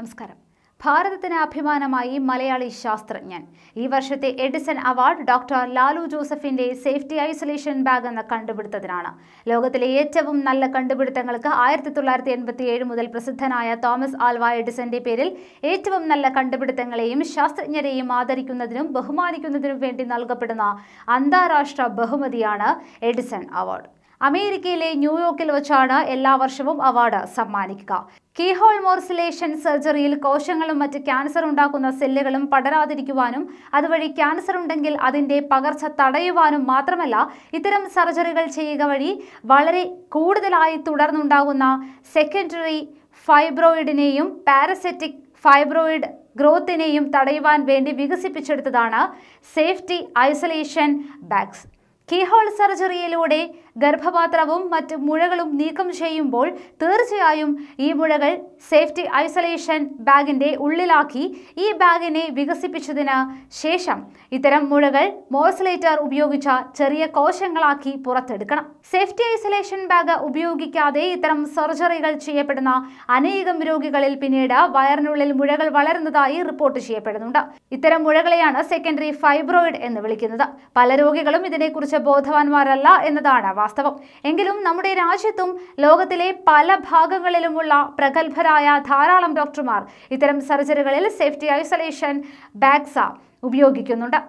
നമസ്കാരം. ഭാരതത്തിന് അഭിമാനമായി മലയാളി ശാസ്ത്രജ്ഞൻ. ഈ വർഷത്തെ എഡിസൺ അവാർഡ് ഡോക്ടർ ലാലു ജോസഫിന്റെ സേഫ്റ്റി ഐസൊലേഷൻ ബാഗ് എന്ന കണ്ടുപിടുത്തത്തിനാണ്. ലോകത്തിലെ ഏറ്റവും നല്ല കണ്ടുപിടുത്തങ്ങൾക്ക് ആയിരത്തി തൊള്ളായിരത്തി എൺപത്തി ഏഴ് മുതൽ പ്രസിദ്ധനായ തോമസ് ആൽവ എഡിസന്റെ പേരിൽ ഏറ്റവും നല്ല കണ്ടുപിടുത്തങ്ങളെയും ശാസ്ത്രജ്ഞരെയും ആദരിക്കുന്നതിനും ബഹുമാനിക്കുന്നതിനും വേണ്ടി നൽകപ്പെടുന്ന അന്താരാഷ്ട്ര ബഹുമതിയാണ് എഡിസൺ അവാർഡ്. അമേരിക്കയിലെ ന്യൂയോർക്കിൽ വെച്ചാണ് എല്ലാ വർഷവും അവാർഡ് സമ്മാനിക്കുക. കീഹോൾ മോർസിലേഷൻ സർജറിയിൽ കോശങ്ങളും മറ്റ് ക്യാൻസർ ഉണ്ടാക്കുന്ന സെല്ലുകളും പടരാതിരിക്കുവാനും അതുവഴി ക്യാൻസർ ഉണ്ടെങ്കിൽ അതിന്റെ പകർച്ച തടയുവാനും മാത്രമല്ല ഇത്തരം സർജറികൾ ചെയ്യുക വഴി വളരെ കൂടുതലായി തുടർന്നുണ്ടാകുന്ന സെക്കൻഡറി ഫൈബ്രോയിഡിനെയും പാരസെറ്റിക് ഫൈബ്രോയിഡ് ഗ്രോത്തിനെയും തടയുവാൻ വേണ്ടി വികസിപ്പിച്ചെടുത്തതാണ് സേഫ്റ്റി ഐസൊലേഷൻ ബാഗ്സ്. കീഹോൾ സർജറിയിലൂടെ ഗർഭപാത്രവും മറ്റ് മുഴകളും നീക്കം ചെയ്യുമ്പോൾ തീർച്ചയായും ഈ മുഴകൾ സേഫ്റ്റി ഐസൊലേഷൻ ബാഗിന്റെ ഉള്ളിലാക്കി ഈ ബാഗിനെ വികസിപ്പിച്ചതിന് ശേഷം ഇത്തരം മുഴകൾ മോർസിലേറ്റർ ഉപയോഗിച്ച ചെറിയ കോശങ്ങളാക്കി പുറത്തെടുക്കണം. സേഫ്റ്റി ഐസൊലേഷൻ ബാഗ് ഉപയോഗിക്കാതെ ഇത്തരം സർജറികൾ ചെയ്യപ്പെടുന്ന അനേകം രോഗികളിൽ പിന്നീട് വയറിനുള്ളിൽ മുഴകൾ വളരുന്നതായി റിപ്പോർട്ട് ചെയ്യപ്പെടുന്നുണ്ട്. ഇത്തരം മുഴകളെയാണ് സെക്കൻഡറി ഫൈബ്രോയിഡ് എന്ന് വിളിക്കുന്നത്. പല രോഗികളും ഇതിനെക്കുറിച്ച് ബോധവാന്മാരല്ല എന്നതാണ് വാസ്തവം. എങ്കിലും നമ്മുടെ രാജ്യത്തും ലോകത്തിലെ പല ഭാഗങ്ങളിലുമുള്ള പ്രഗത്ഭരായ ധാരാളം ഡോക്ടർമാർ ഇത്തരം സർജറികളിൽ സേഫ്റ്റി ഐസൊലേഷൻ ബാഗ്സ ഉപയോഗിക്കുന്നുണ്ട്.